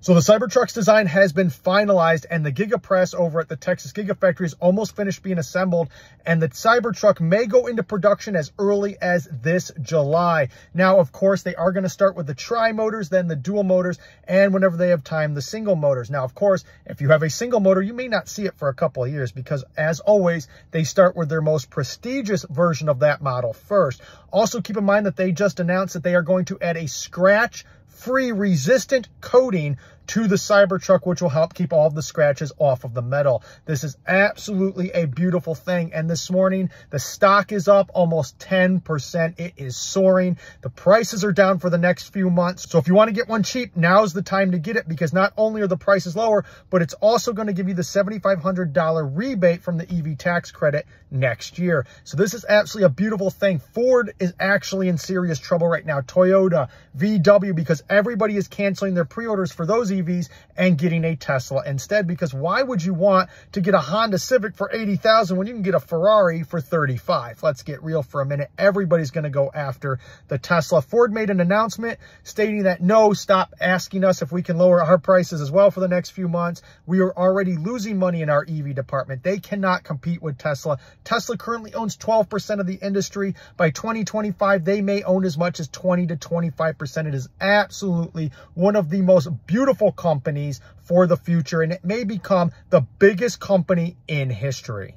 So the Cybertruck's design has been finalized and the Gigapress over at the Texas Gigafactory is almost finished being assembled and the Cybertruck may go into production as early as this July. Now, of course, they are going to start with the tri-motors, then the dual motors, and whenever they have time, the single motors. Now, of course, if you have a single motor, you may not see it for a couple of years because as always, they start with their most prestigious version of that model first. Also, keep in mind that they just announced that they are going to add a scratch free resistant coating to the Cybertruck, which will help keep all the scratches off of the metal. This is absolutely a beautiful thing. And this morning, the stock is up almost 10%. It is soaring. The prices are down for the next few months. So if you want to get one cheap, now's the time to get it because not only are the prices lower, but it's also going to give you the $7,500 rebate from the EV tax credit next year. So this is absolutely a beautiful thing. Ford is actually in serious trouble right now. Toyota, VW, because everybody is canceling their pre-orders for those and getting a Tesla instead. Because why would you want to get a Honda Civic for 80,000 when you can get a Ferrari for 35? Let's get real for a minute. Everybody's going to go after the Tesla. Ford made an announcement stating that no, stop asking us if we can lower our prices as well for the next few months. We are already losing money in our EV department. They cannot compete with Tesla. Tesla currently owns 12% of the industry. By 2025, they may own as much as 20 to 25%. It is absolutely one of the most beautiful companies for the future, and it may become the biggest company in history.